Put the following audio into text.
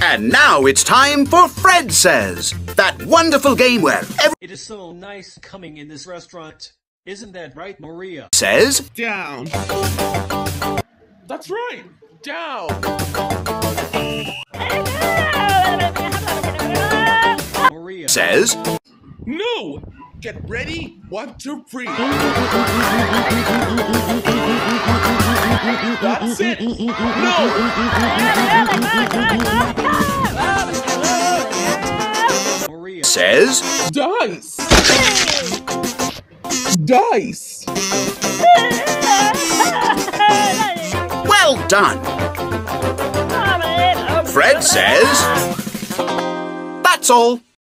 And now it's time for Fred Says, that wonderful game where every It is so nice coming in this restaurant. Isn't that right, Maria? says, Down. That's right. Down. Maria. says, No. Get ready. One, two, three. That's it. No. Maria. says, Dice. Dice. well done. Fred says, that's all.